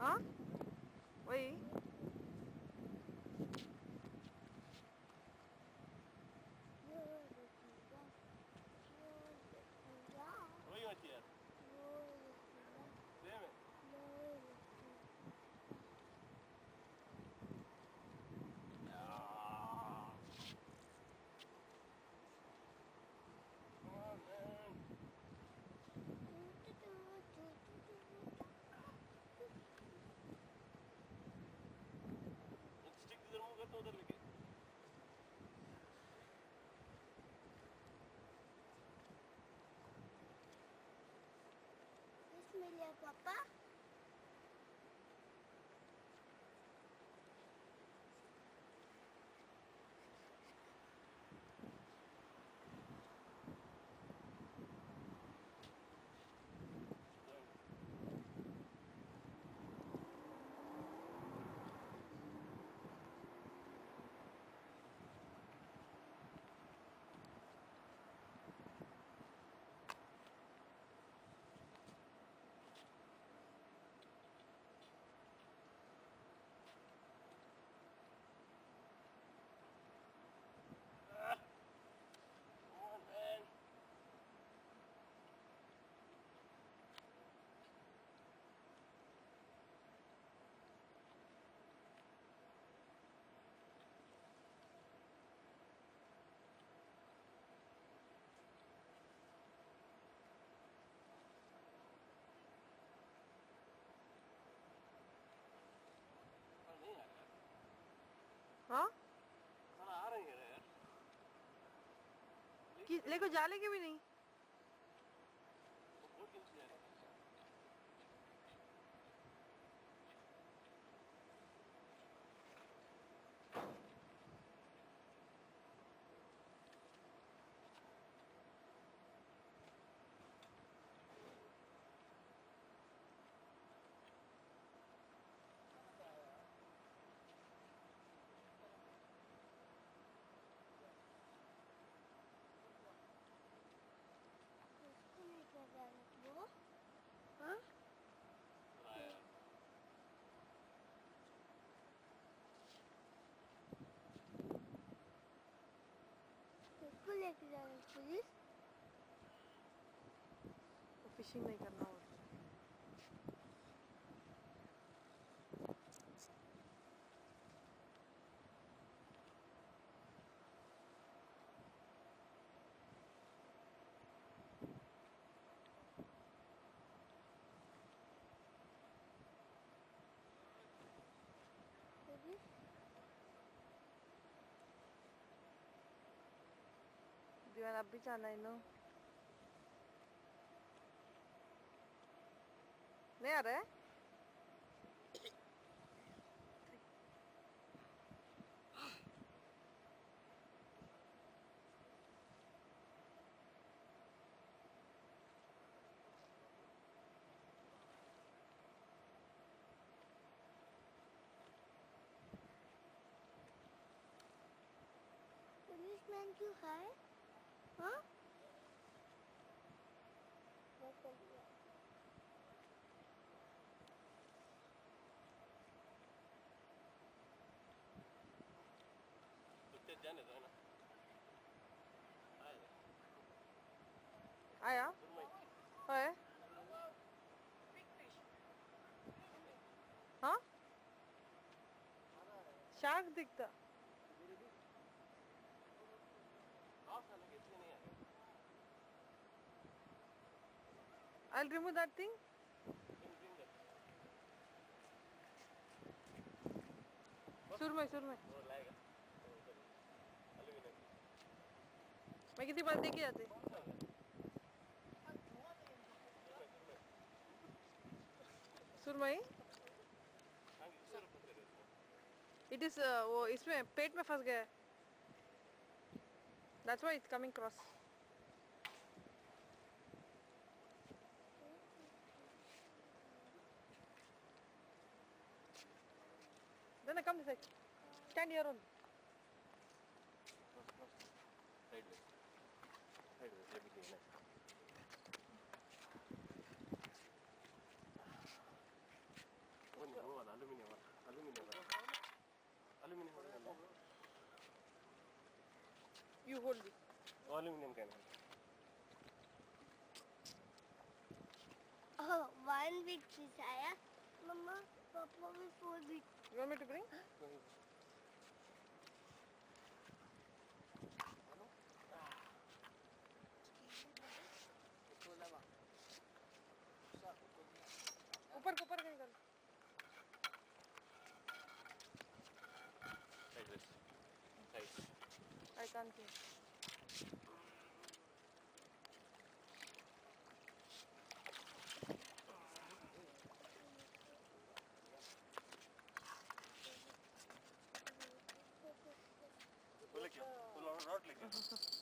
हाँ इसमें लिया पापा Come on, man. हाँ, नहीं आ रहा हाँ? आ रही है। लेको जाले के भी नहीं? güzel bir çocuk. Official Mega Mall. दीवान अब भी जाना है नो नहीं आ रहा है? पुलिसमैन क्यों है हाँ? आया? है? हाँ? शार्क दिखता हाँ साले के इसलिए नहीं आया I'll remove that thing. He. Aluminium. मैं किसी बात देखे जाते सुरमई? इट इज़ वो इसमें, पेट में फंस गया है that's why it's coming cross Perfect. Stand here only. Oh, one big desire. आया मम्मा पापा भी four You want me to bring? ऊपर ऊपर कहीं कर like this right I can't see. वो लेके वो रॉड लेके